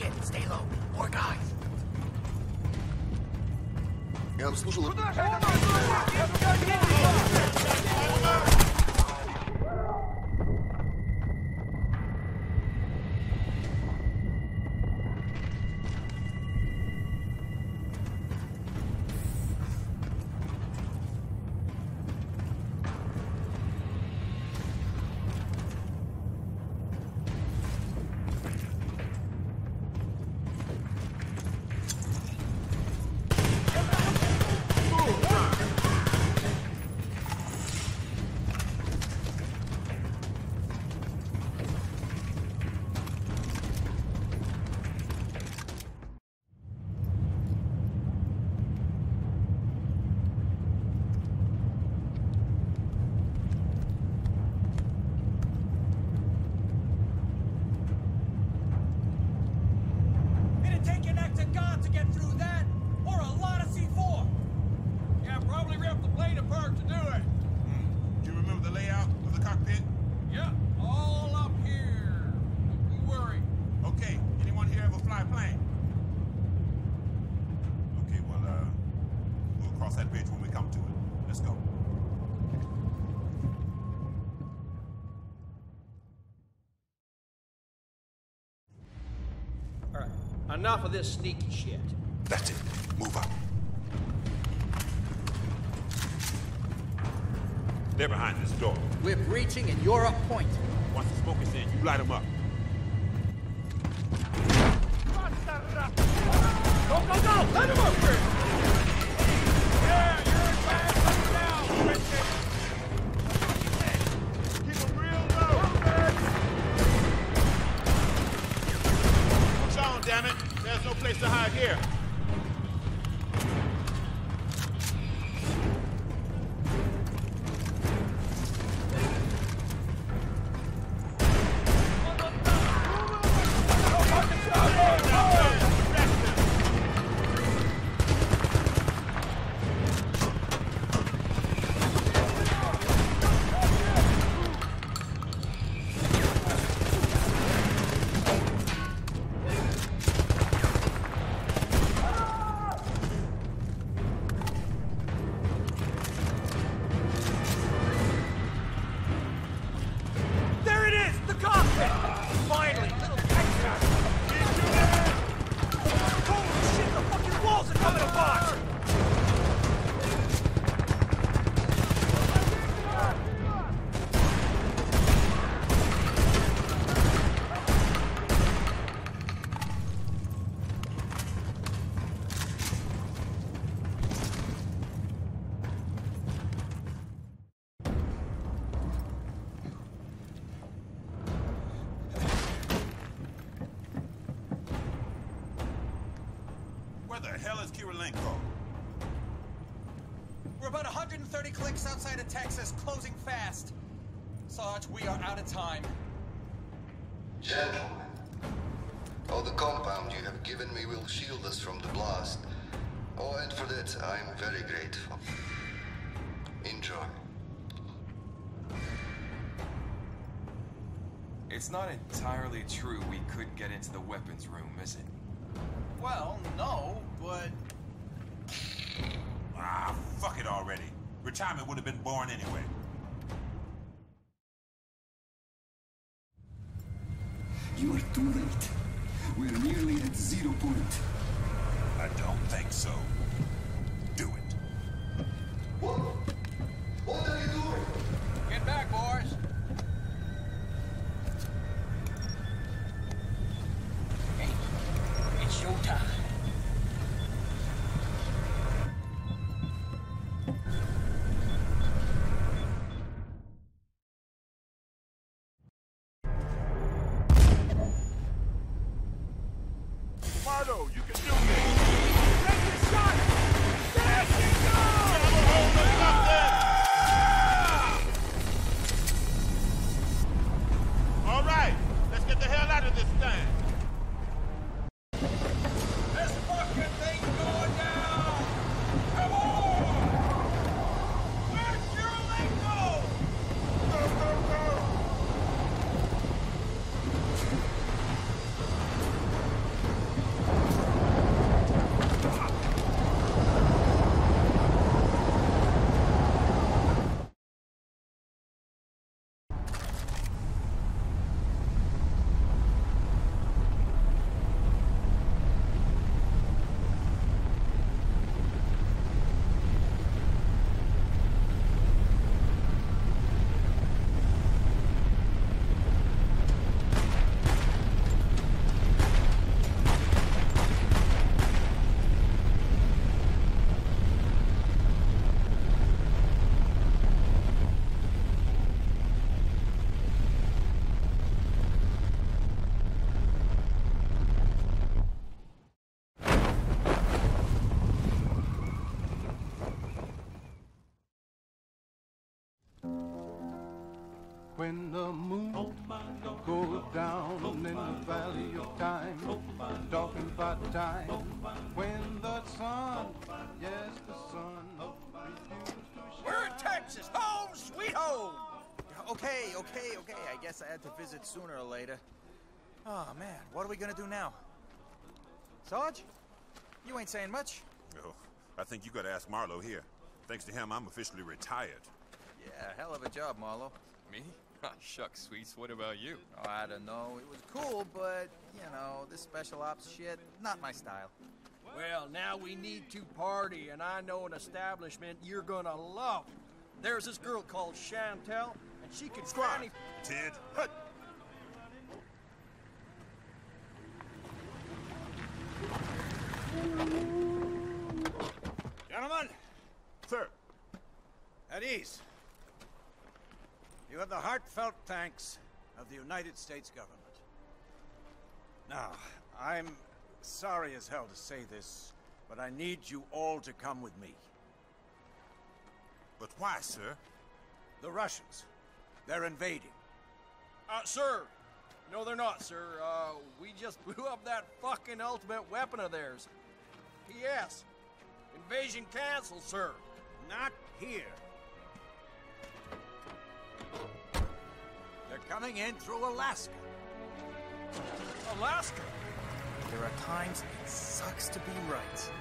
Shit, stay low. More guys. Я вам Enough of this sneaky shit. That's it. Move up. They're behind this door. We're breaching and you're up point. Once the smoke is in, you light them up. Kirilenko? We're about 130 clicks outside of Texas, closing fast. Sarge, we are out of time. Gentlemen, all the compound you have given me will shield us from the blast. Oh, and for that, I'm very grateful. Enjoy. It's not entirely true we could get into the weapons room, is it? Well, no, but Ah, fuck it already. Retirement would have been born anyway. You are too late. We're nearly at zero point. I don't think so. When the moon goes down in the valley of time, talking about time. When the sun, yes, the sun refused to We're in Texas, home sweet home. Okay, okay, okay. I guess I had to visit sooner or later. Oh man, what are we gonna do now? Sarge? You ain't saying much. Oh, I think you gotta ask Marlowe here. Thanks to him, I'm officially retired. Yeah, hell of a job, Marlowe. Me? Ah, Shucks, Sweets, what about you? Oh, I don't know. It was cool, but, you know, this special ops shit, not my style. Well, now we need to party, and I know an establishment you're gonna love. There's this girl called Chantel, and she can Squad! granny- Ted, Gentlemen, Sir. at ease. You have the heartfelt thanks of the United States government. Now, I'm sorry as hell to say this, but I need you all to come with me. But why, sir? The Russians, they're invading. Uh, sir. No, they're not, sir. Uh, we just blew up that fucking ultimate weapon of theirs. P.S. Invasion canceled, sir. Not here. Coming in through Alaska. Alaska. There are times it sucks to be right.